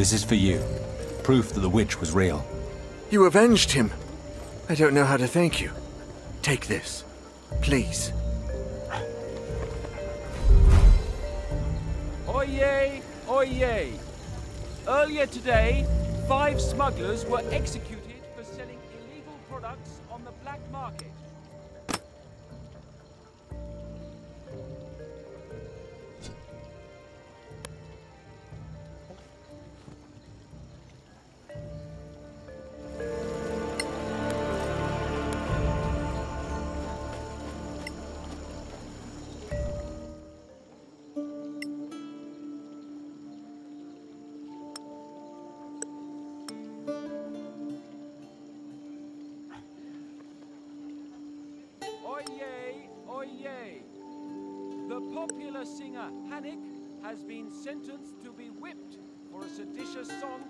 This is for you. Proof that the witch was real. You avenged him. I don't know how to thank you. Take this. Please. Oyez! Oyez! Earlier today, five smugglers were executed for selling illegal products on the black market. Song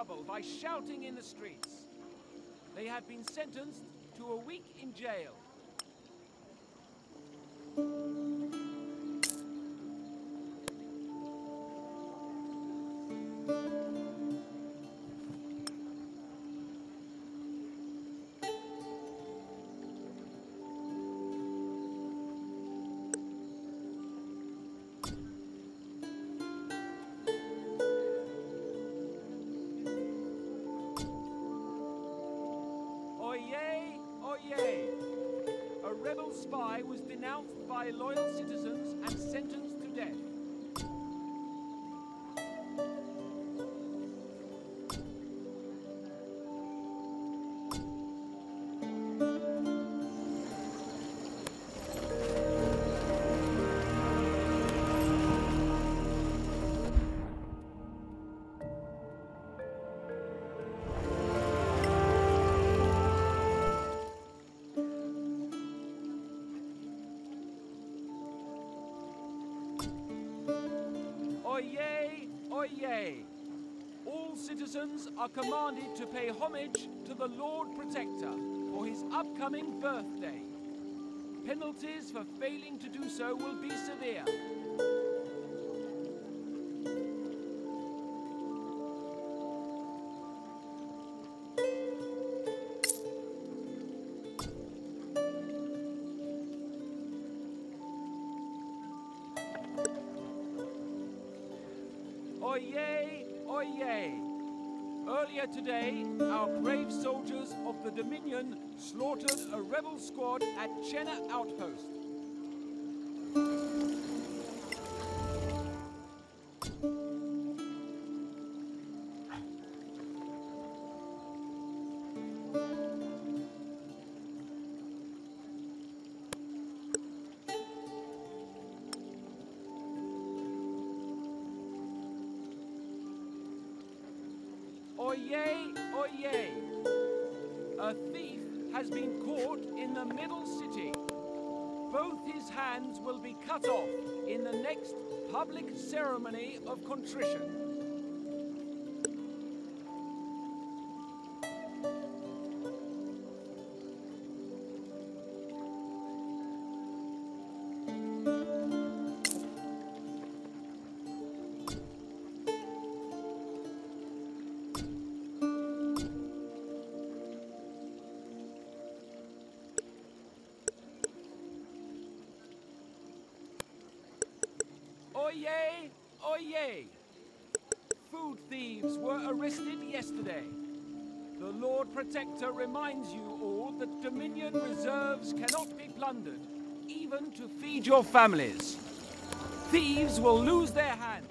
trouble by shouting in the streets. They have been sentenced to a week in jail. Spy was denounced by loyal citizens and sentenced to death. All citizens are commanded to pay homage to the Lord Protector for his upcoming birthday. Penalties for failing to do so will be severe. Oyez! Oyez! Earlier today, our brave soldiers of the Dominion slaughtered a rebel squad at Chenna Outpost. Oyez! Oyez! A thief has been caught in the middle city. Both his hands will be cut off in the next public ceremony of contrition. Oyez! Oyez! Food thieves were arrested yesterday. The Lord Protector reminds you all that Dominion reserves cannot be plundered, even to feed your families. Thieves will lose their hands.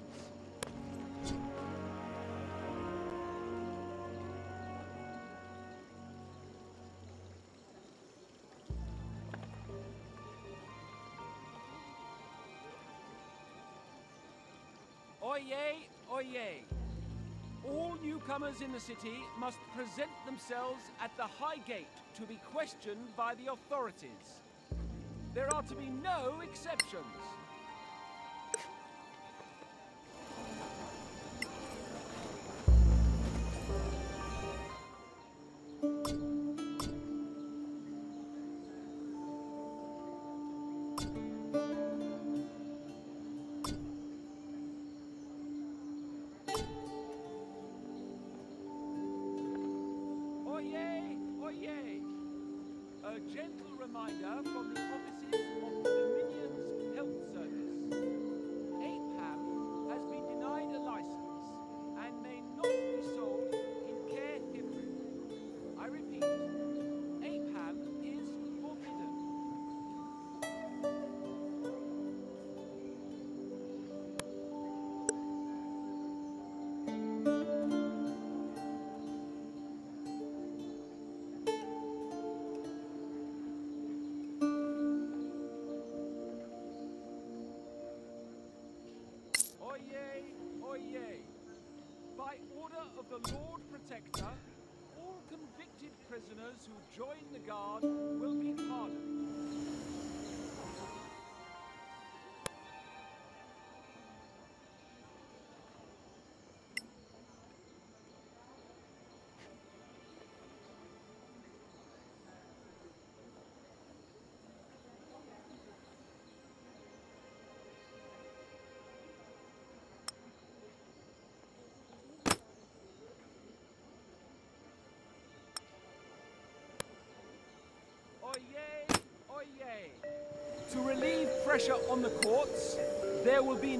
In the city must present themselves at the High Gate to be questioned by the authorities. There are to be no exceptions. Oyez, oyez. By order of the Lord Protector, all convicted prisoners who join the Guard will be pardoned. To relieve pressure on the courts, there will be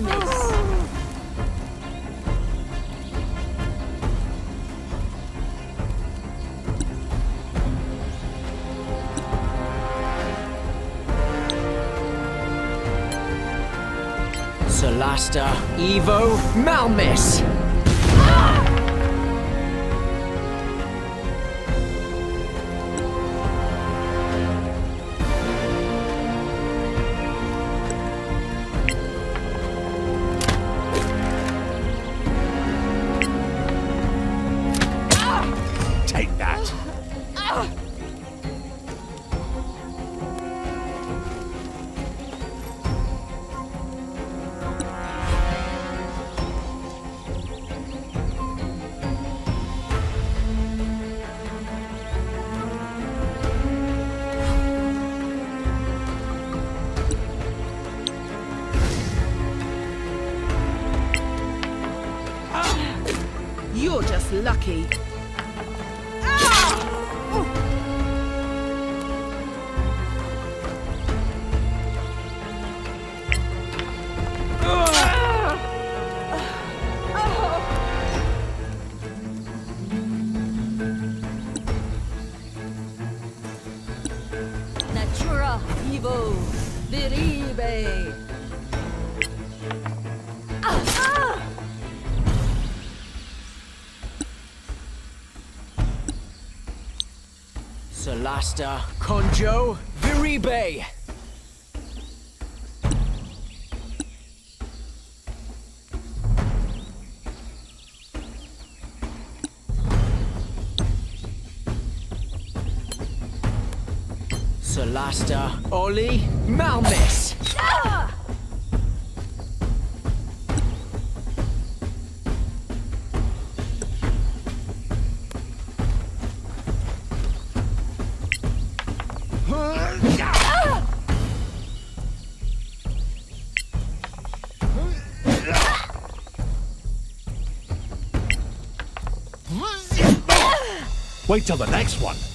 Malmis. Solasta Evo Malmis. Solasta, Conjo, Viribe. Solasta, Oli, Malmis. Wait till the next one.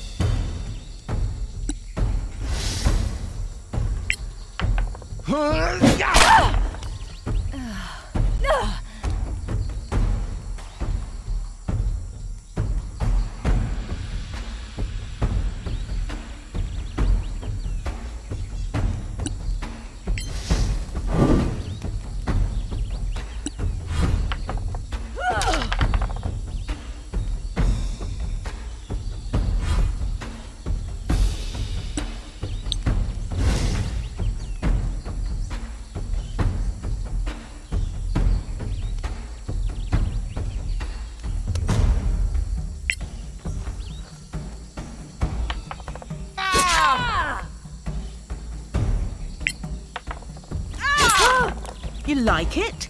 You like it?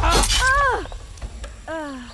Ah! ah. ah!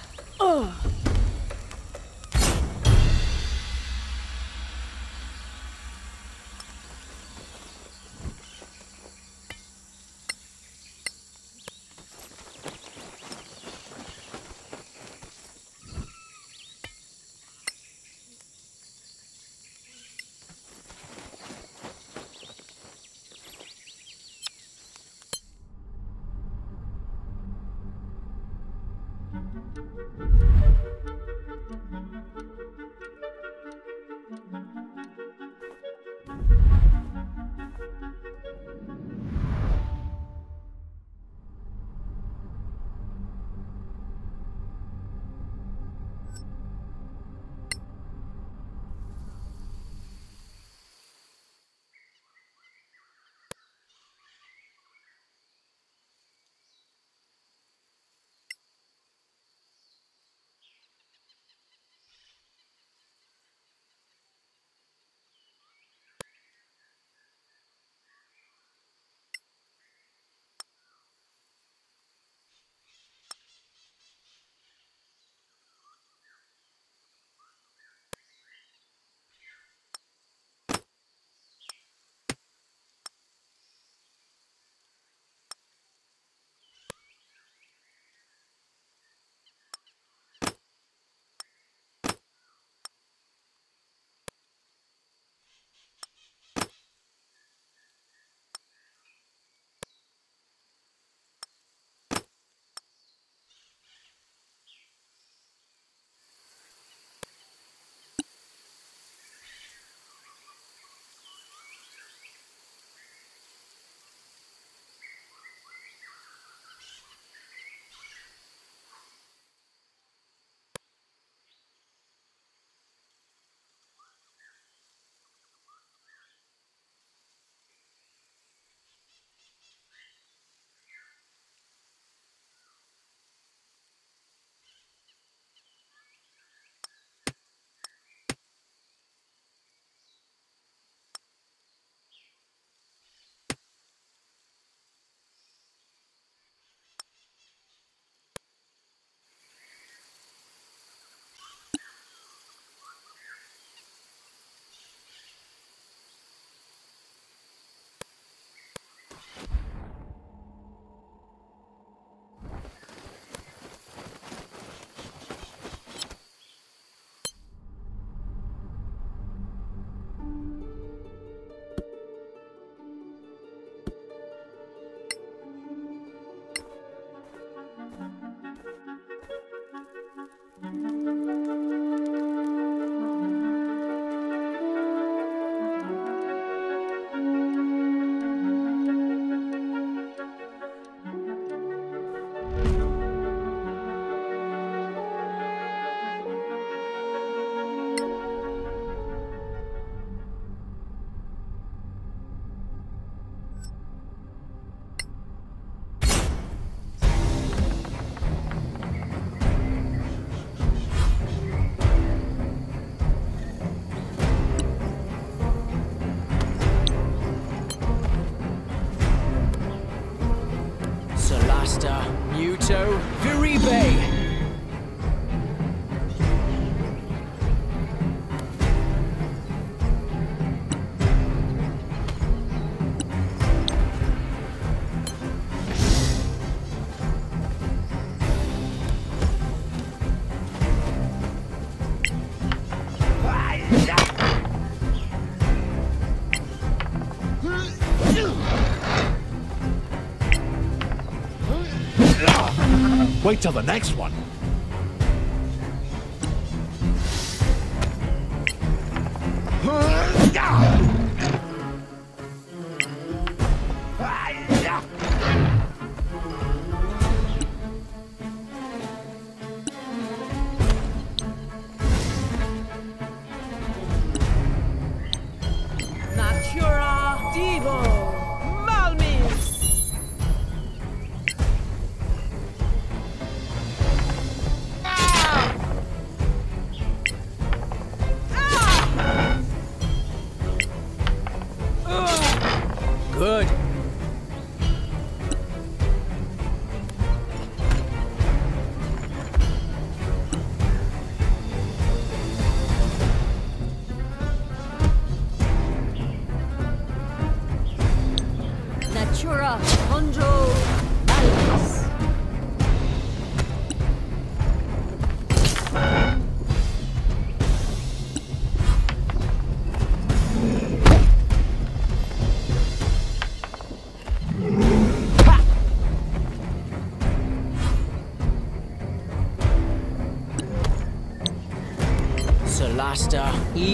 Wait till the next one.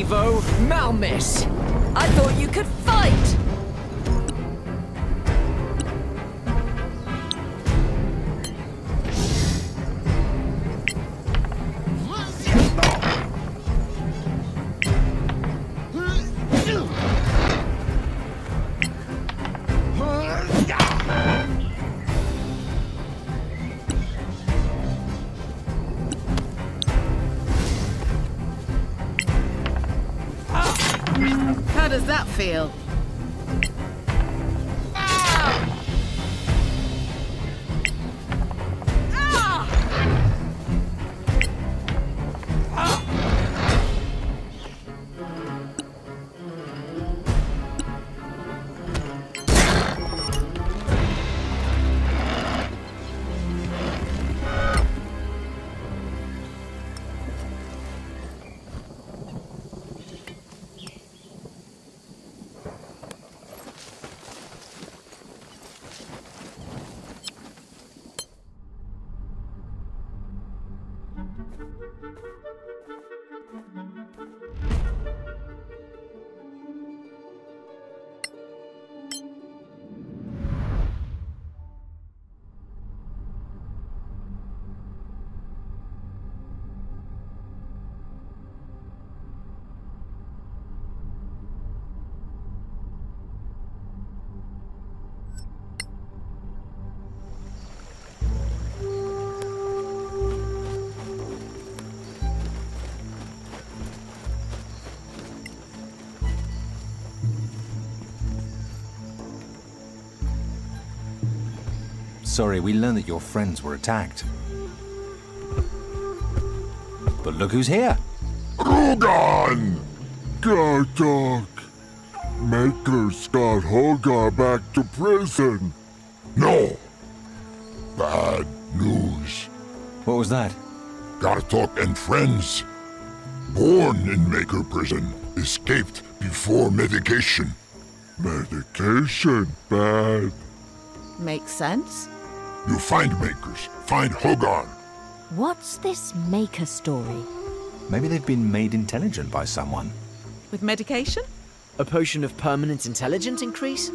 Evo, Malmis. Feel? Sorry, we learned that your friends were attacked. But look who's here! Rugan! Gartok! Makers got Hogar back to prison. No. Bad news. What was that? Gartok and friends, born in Maker prison, escaped before medication. Medication bad. Makes sense. You find Makers, find Hogar. What's this maker story? Maybe they've been made intelligent by someone. With medication? A potion of permanent intelligence increase?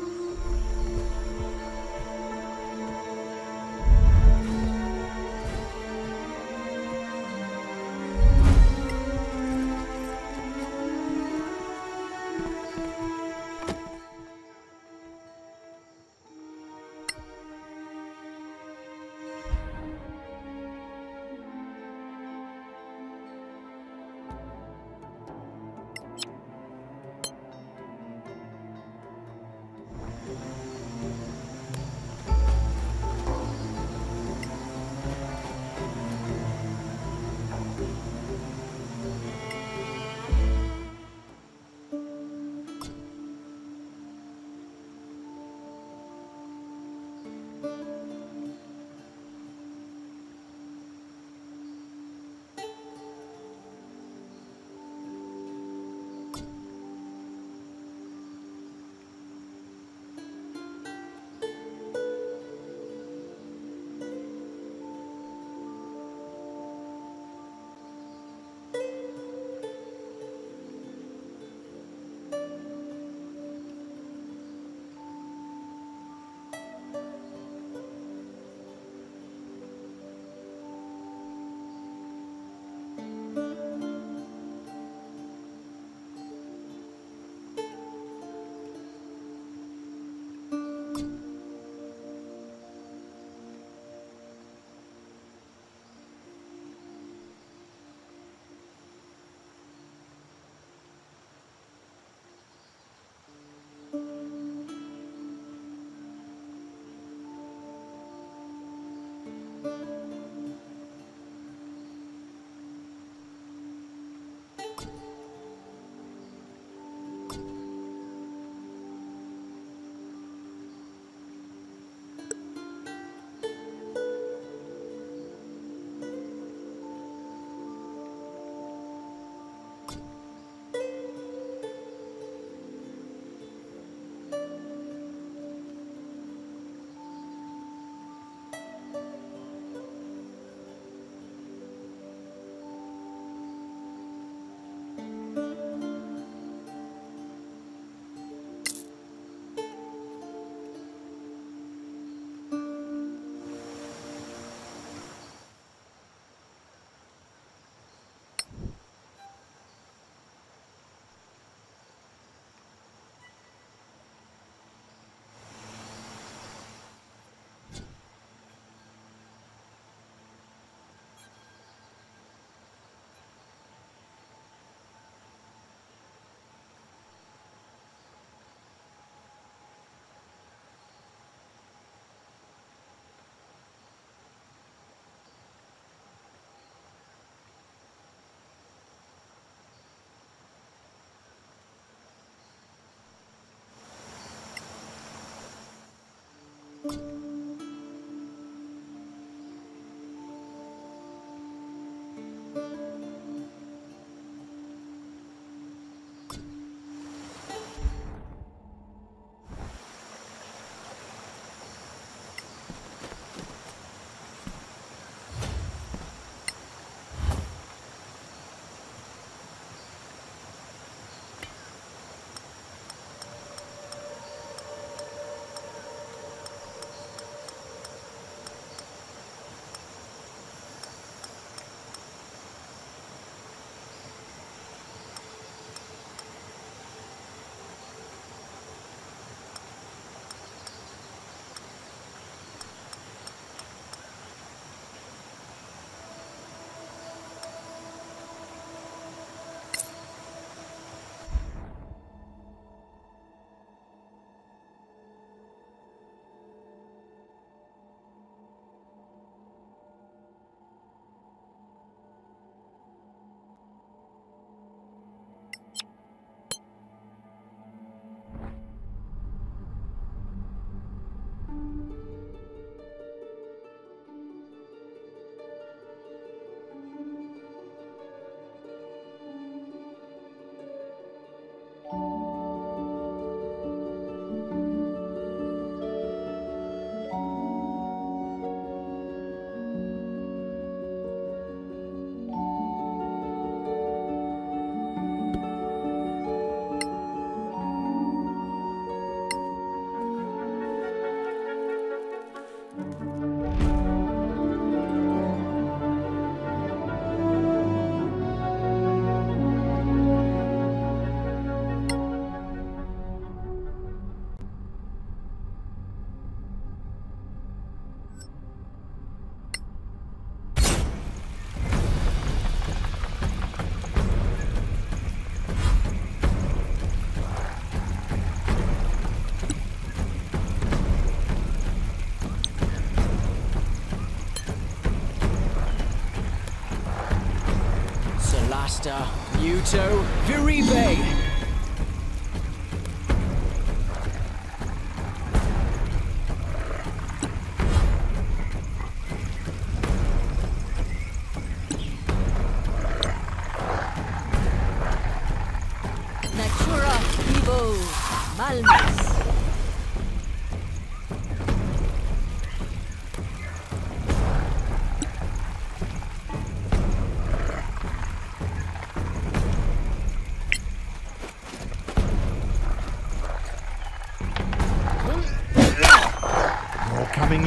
Solasta, Muto, Viribe!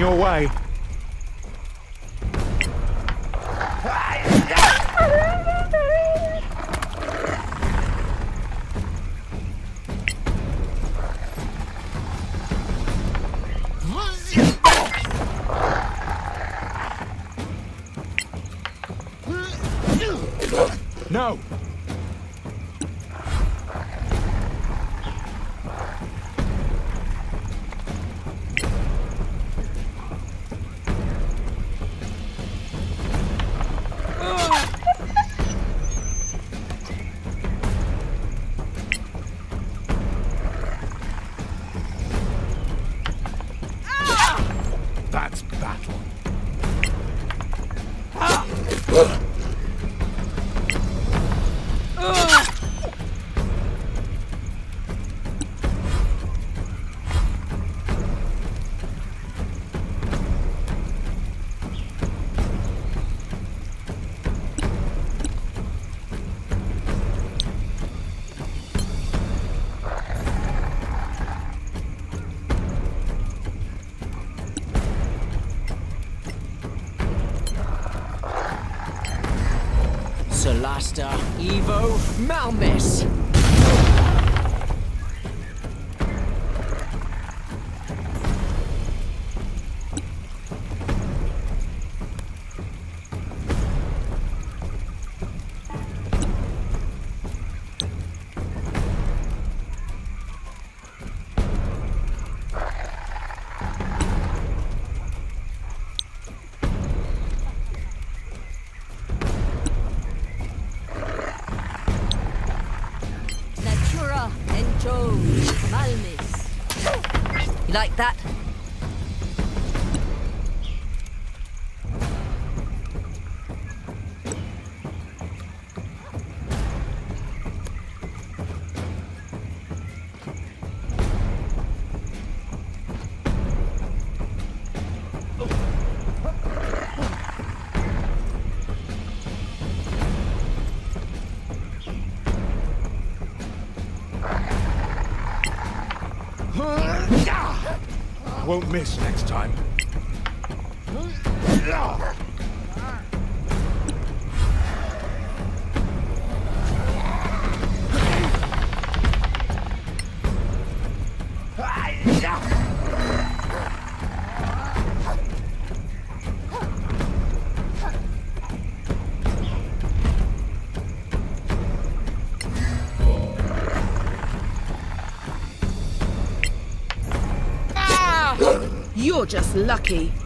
Your way. Solasta, Evo, Malmis! Like that? Won't miss next time. Lucky.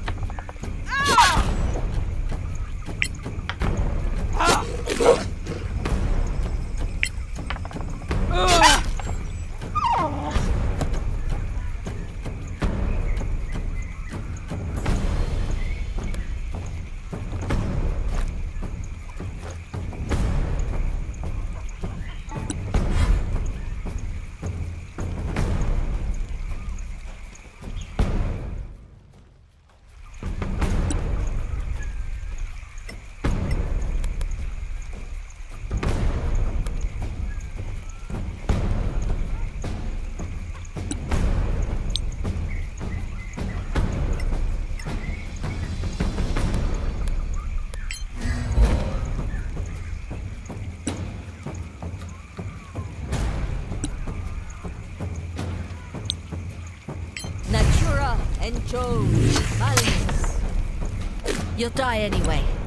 Enjo Malmis. You'll die anyway.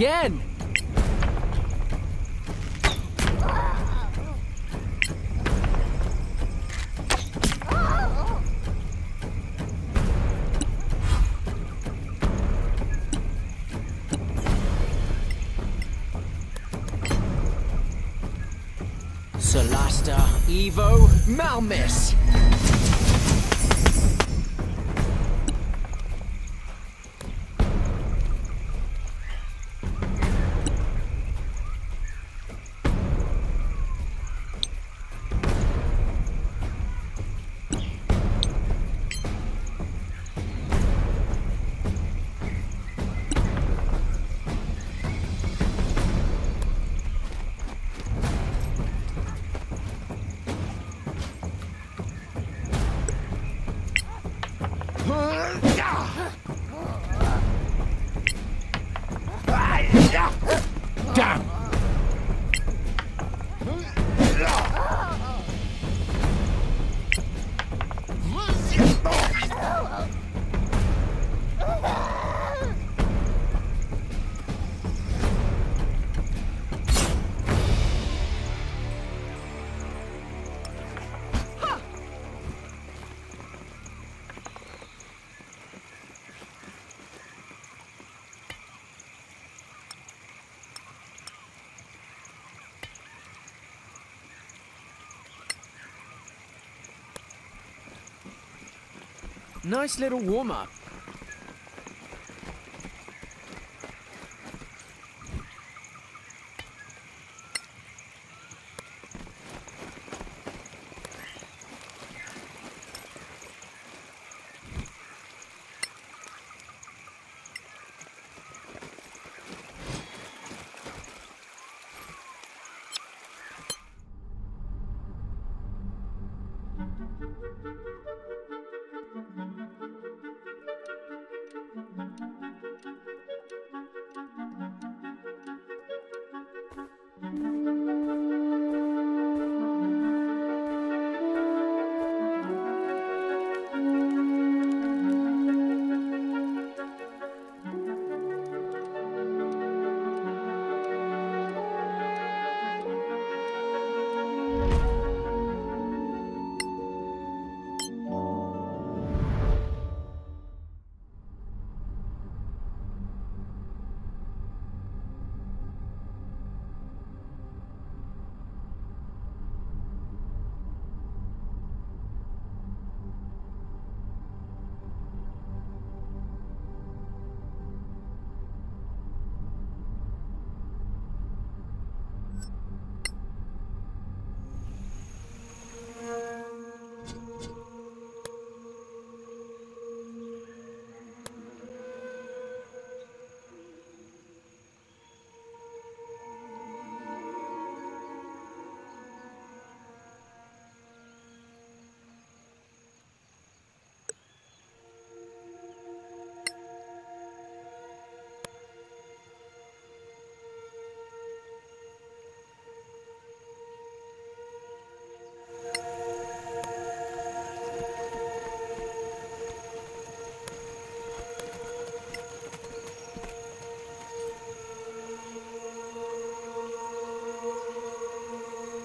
Again! Solasta, Evo, Malmis! Damn! Nice little warm-up.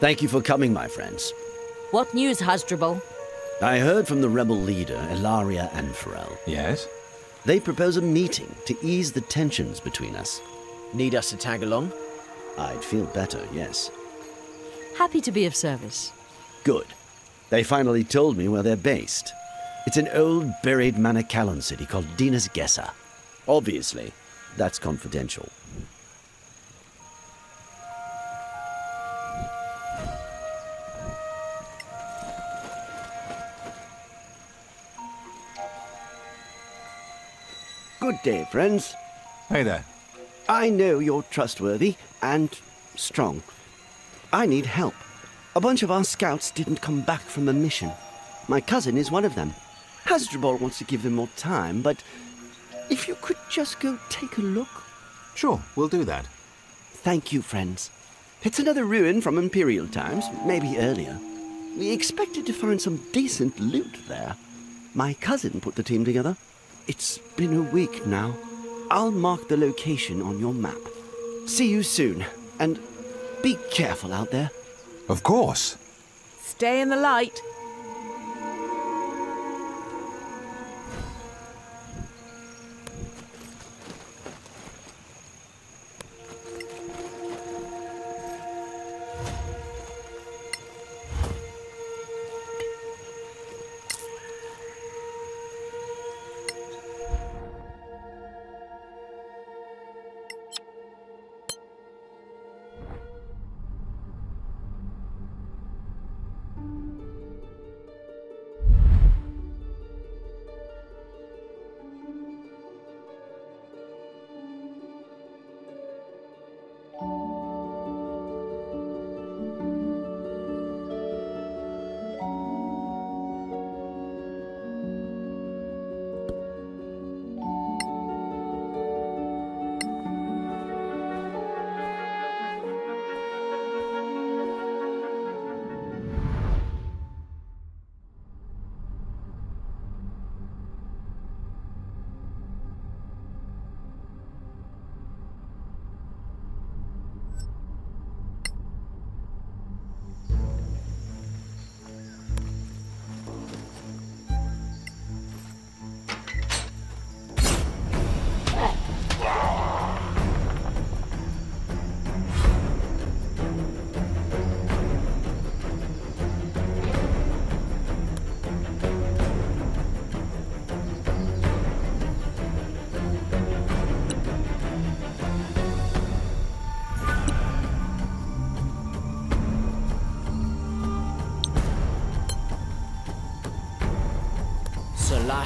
Thank you for coming, my friends. What news, Hasdrubal? I heard from the rebel leader, Ilaria Anfarel. Yes? They propose a meeting to ease the tensions between us. Need us to tag along? I'd feel better, yes. Happy to be of service. Good. They finally told me where they're based. It's an old buried Manacalon city called Dinas Gessa. Obviously, that's confidential. Day, friends. Hey there. I know you're trustworthy and strong. I need help. A bunch of our scouts didn't come back from a mission. My cousin is one of them. Hasdrubal wants to give them more time, but if you could just go take a look. Sure, we'll do that. Thank you, friends. It's another ruin from Imperial times, maybe earlier. We expected to find some decent loot there. My cousin put the team together. It's been a week now. I'll mark the location on your map. See you soon, and be careful out there. Of course. Stay in the light.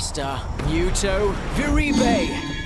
Solasta, Muto, Viribe!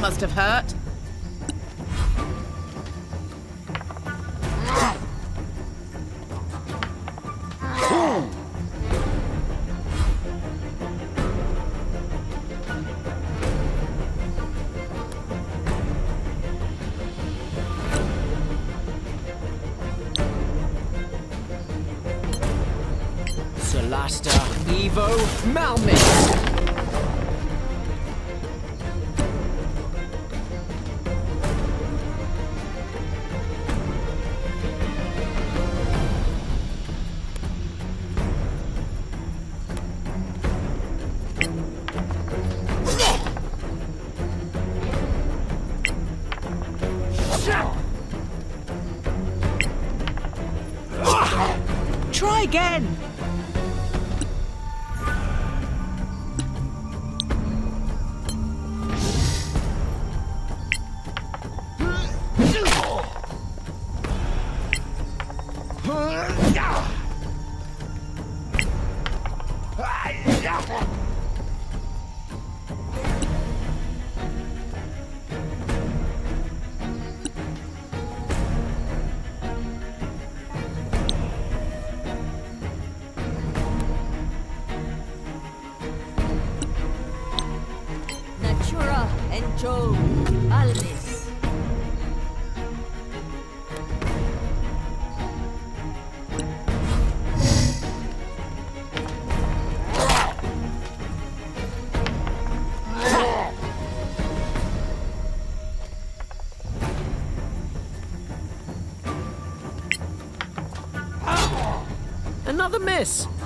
Must have hurt. Again. Another miss!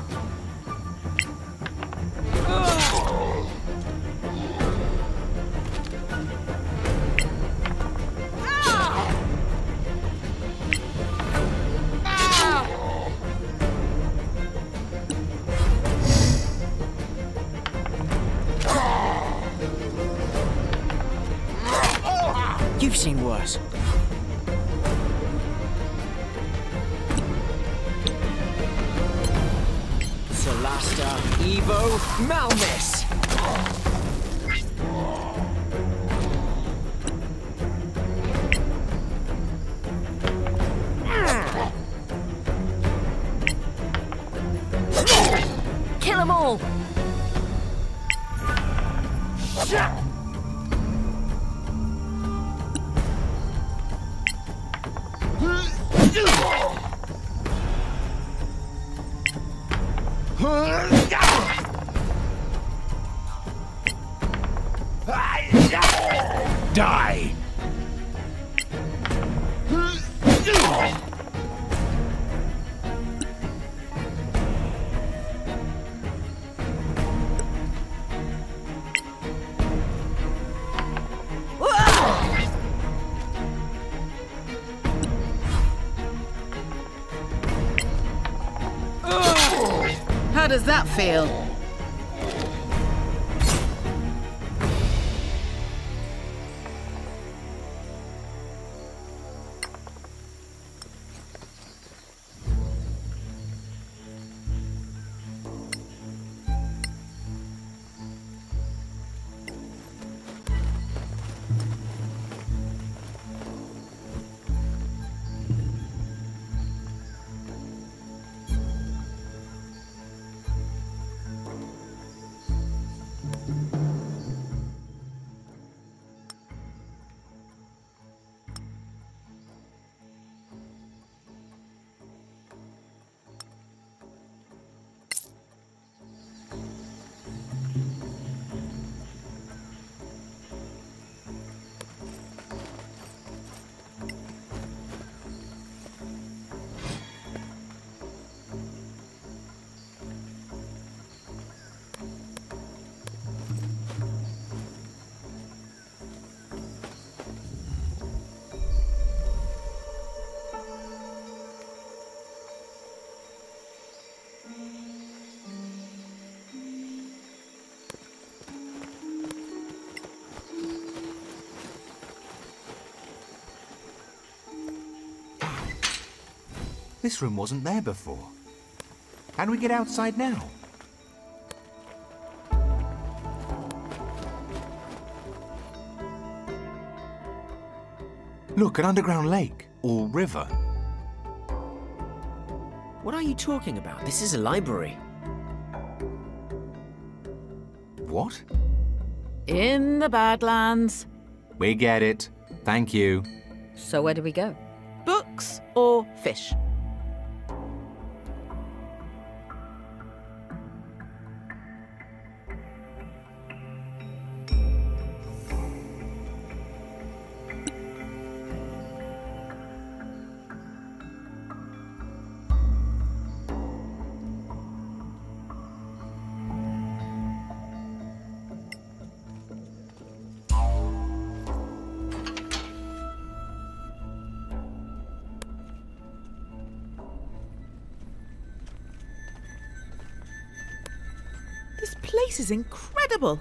Does that feel? This room wasn't there before. How do we get outside now? Look, an underground lake or river. What are you talking about? This is a library. What? In the Badlands. We get it. Thank you. So where do we go? Place is incredible.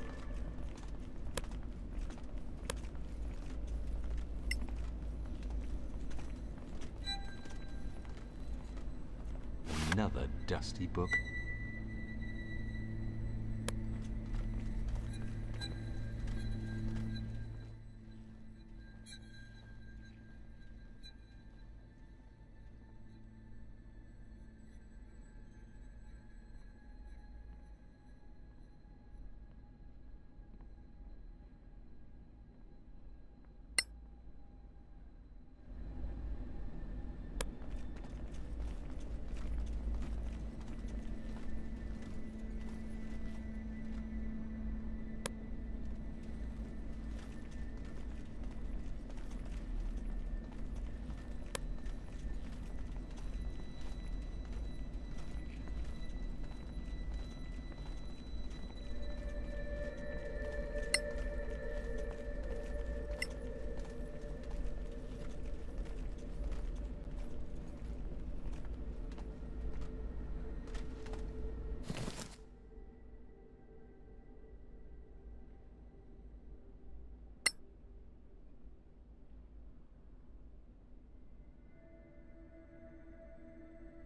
Another dusty book.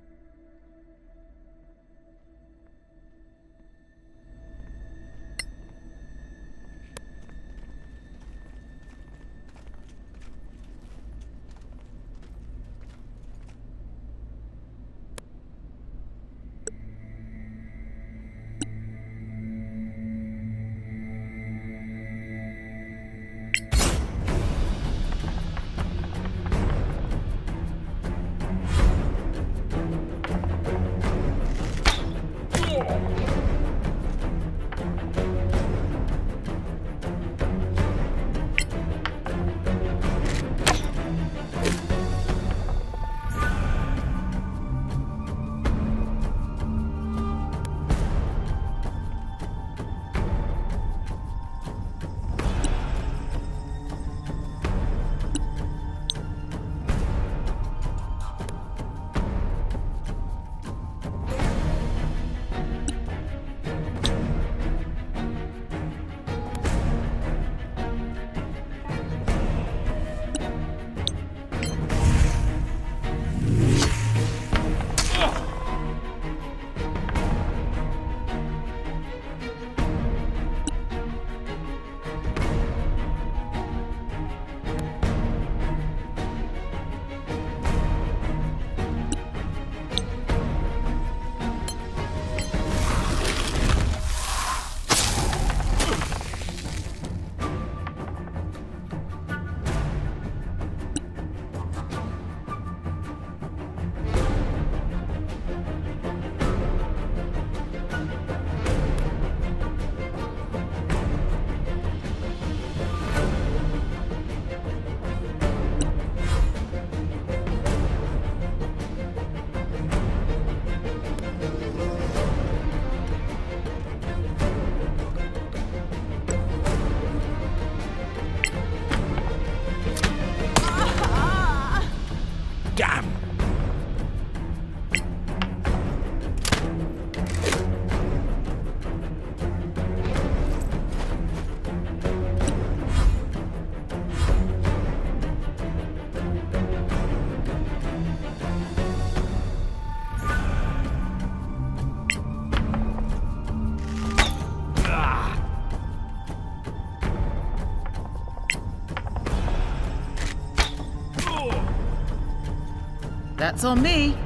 That's on me.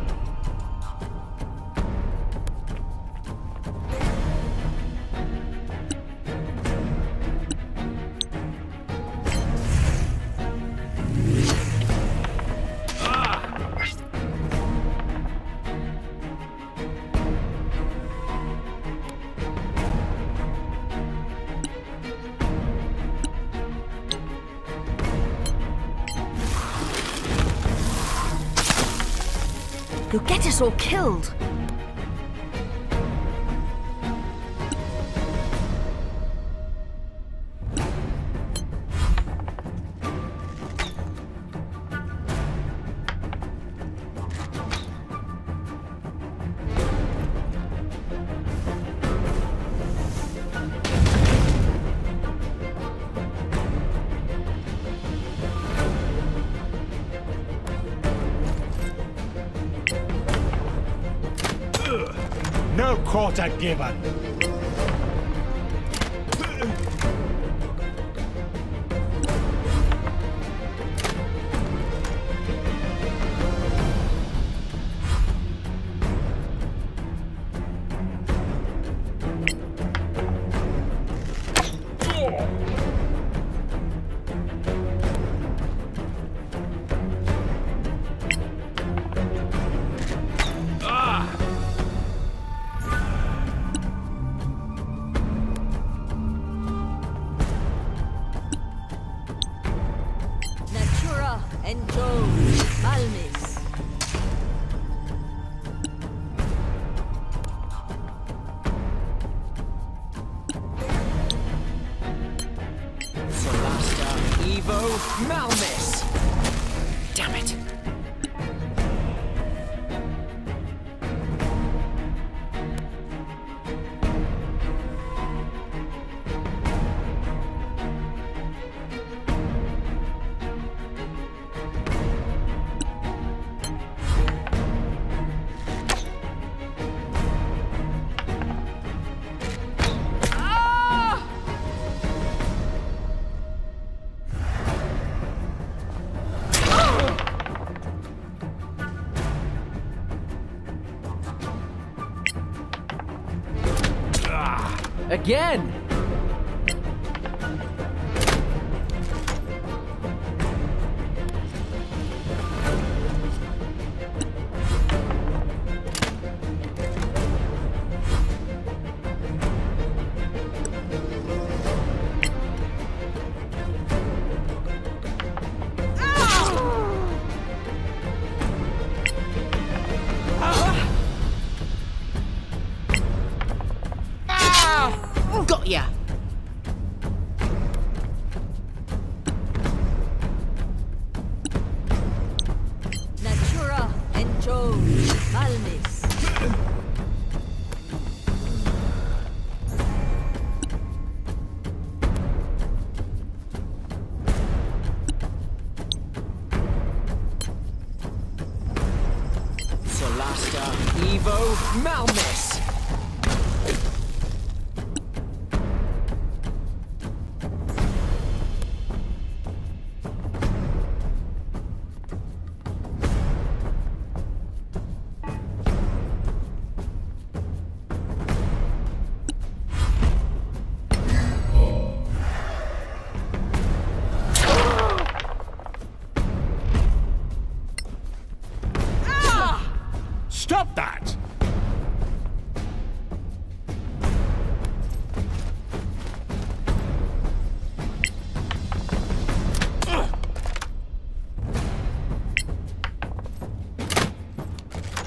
All killed. give a go. again.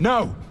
No!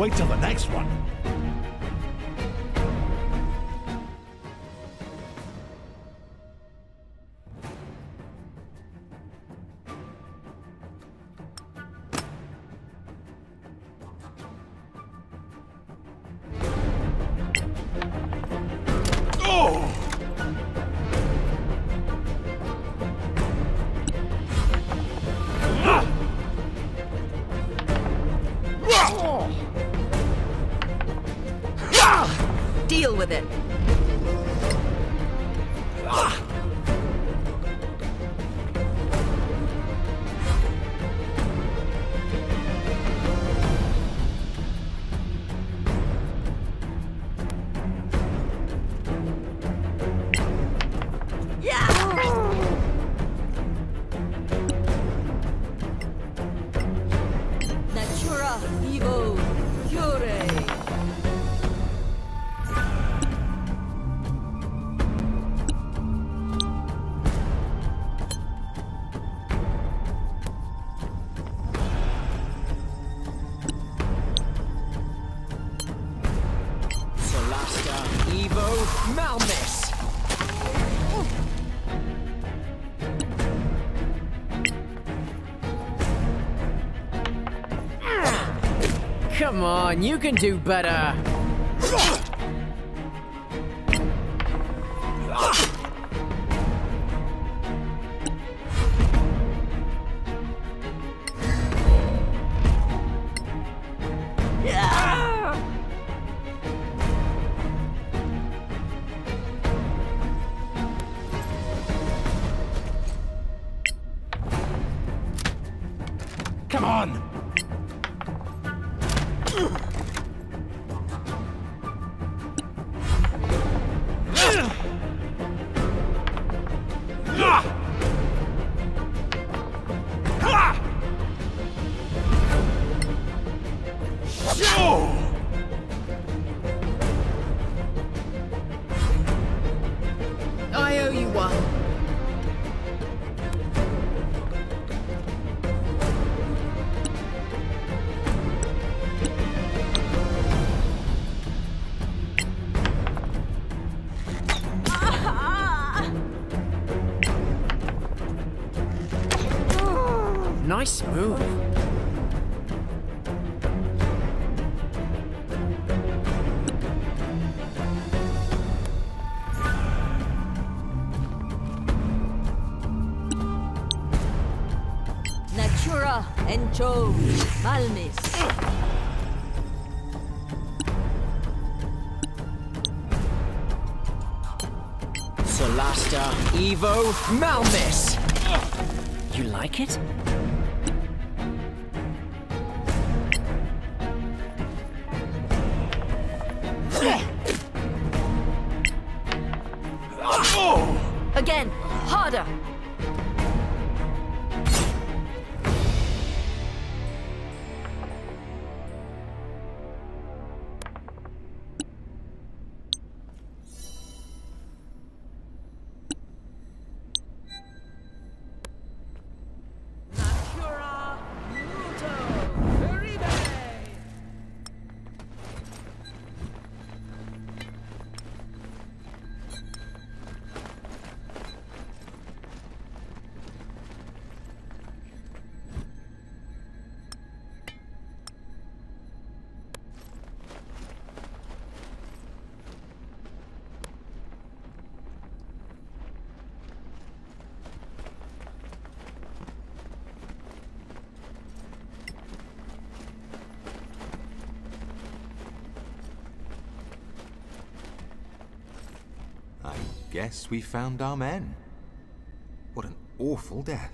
Wait till the next one. Come on, you can do better. Come on! Malmis. You like it? Guess we found our men. What an awful death.